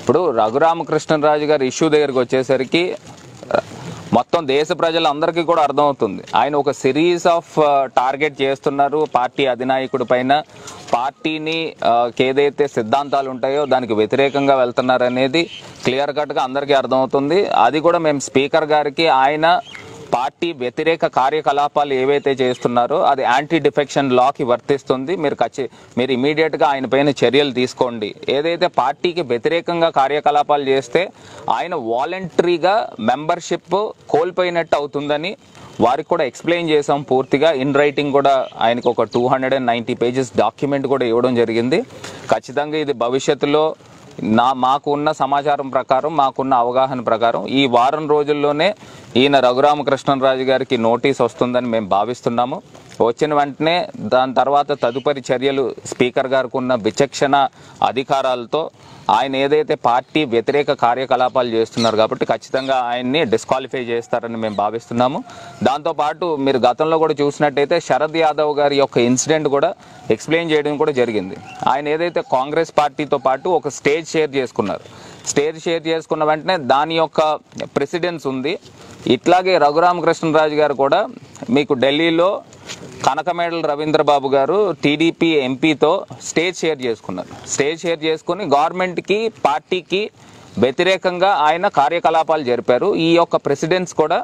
ఇప్పుడు రఘురామకృష్ణరాజు గారి ఇష్యూ దగ్గరికి వచ్చేసరికి మొత్తం దేశ ప్రజలందరికీ కూడా అర్థమవుతుంది. ఆయన ఒక సిరీస్ ఆఫ్ టార్గెట్ చేస్తున్నారు పార్టీ అధినాయకుడి పైన. పార్టీని ఏదైతే సిద్ధాంతాలు ఉంటాయో దానికి వ్యతిరేకంగా వెళ్తున్నారనేది క్లియర్ కట్గా అందరికీ అర్థమవుతుంది. అది కూడా మేము స్పీకర్ గారికి ఆయన పార్టీ వ్యతిరేక కార్యకలాపాలు ఏవైతే చేస్తున్నారో అది యాంటీ డిఫెక్షన్ లాకి వర్తిస్తుంది. మీరు ఖచ్చి మీరు ఇమీడియట్గా ఆయన పైన చర్యలు తీసుకోండి. ఏదైతే పార్టీకి వ్యతిరేకంగా కార్యకలాపాలు చేస్తే ఆయన వాలంటరీగా మెంబర్షిప్ కోల్పోయినట్టు అవుతుందని వారికి కూడా ఎక్స్ప్లెయిన్ చేసాం పూర్తిగా. ఇన్ రైటింగ్ కూడా ఆయనకు ఒక two hundred and ninety pages document కూడా ఇవ్వడం జరిగింది. ఖచ్చితంగా ఇది భవిష్యత్తులో నా మాకు ఉన్న సమాచారం ప్రకారం మాకున్న అవగాహన ప్రకారం ఈ వారం రోజుల్లోనే ఈయన రఘురామకృష్ణరాజు గారికి నోటీస్ వస్తుందని మేము భావిస్తున్నాము. వచ్చిన వెంటనే దాని తర్వాత తదుపరి చర్యలు స్పీకర్ గారికి ఉన్న విచక్షణ అధికారాలతో ఆయన ఏదైతే పార్టీ వ్యతిరేక కార్యకలాపాలు చేస్తున్నారు కాబట్టి ఖచ్చితంగా ఆయన్ని డిస్క్వాలిఫై చేస్తారని మేము భావిస్తున్నాము. దాంతోపాటు మీరు గతంలో కూడా చూసినట్టయితే శరద్ యాదవ్ గారి యొక్క ఇన్సిడెంట్ కూడా ఎక్స్ప్లెయిన్ చేయడం కూడా జరిగింది. ఆయన ఏదైతే కాంగ్రెస్ పార్టీతో పాటు ఒక స్టేజ్ షేర్ చేసుకున్నారు. స్టేజ్ షేర్ చేసుకున్న వెంటనే దాని యొక్క ప్రెసిడెన్స్ ఉంది. ఇట్లాగే రఘురామకృష్ణరాజు గారు కూడా మీకు ఢిల్లీలో కనకమేడల రవీంద్రబాబు గారు టీడీపీ ఎంపీతో స్టేజ్ షేర్ చేసుకున్నారు. స్టేజ్ షేర్ చేసుకుని గవర్నమెంట్కి పార్టీకి వ్యతిరేకంగా ఆయన కార్యకలాపాలు జరిపారు. ఈ యొక్క ప్రెసిడెన్స్ కూడా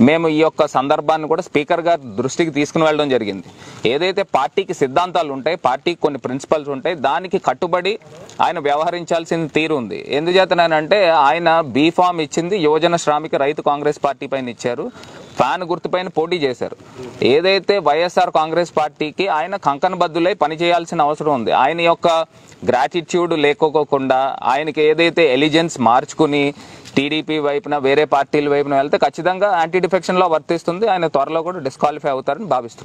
మేము ఈ యొక్క సందర్భాన్ని కూడా స్పీకర్ గారి దృష్టికి తీసుకుని వెళ్ళడం జరిగింది. ఏదైతే పార్టీకి సిద్ధాంతాలు ఉంటాయి పార్టీకి కొన్ని ప్రిన్సిపల్స్ ఉంటాయి దానికి కట్టుబడి ఆయన వ్యవహరించాల్సిన తీరు ఉంది. ఎందుచేతనంటే ఆయన బీఫామ్ ఇచ్చింది యువజన శ్రామిక రైతు కాంగ్రెస్ పార్టీ పైన ఇచ్చారు. ఫ్యాన్ గుర్తుపైన పోటీ చేశారు. ఏదైతే వైఎస్ఆర్ కాంగ్రెస్ పార్టీకి ఆయన కంకణబద్దులై పనిచేయాల్సిన అవసరం ఉంది. ఆయన యొక్క గ్రాటిట్యూడ్ లేకోకుండా ఆయనకి ఏదైతే ఎలిజెన్స్ మార్చుకుని టీడీపీ వైపున వేరే పార్టీల వైపున వెళ్తే ఖచ్చితంగా యాంటీ డిఫెక్షన్లో వర్తిస్తుంది. ఆయన త్వరలో కూడా డిస్క్వాలిఫై అవుతారని భావిస్తున్నారు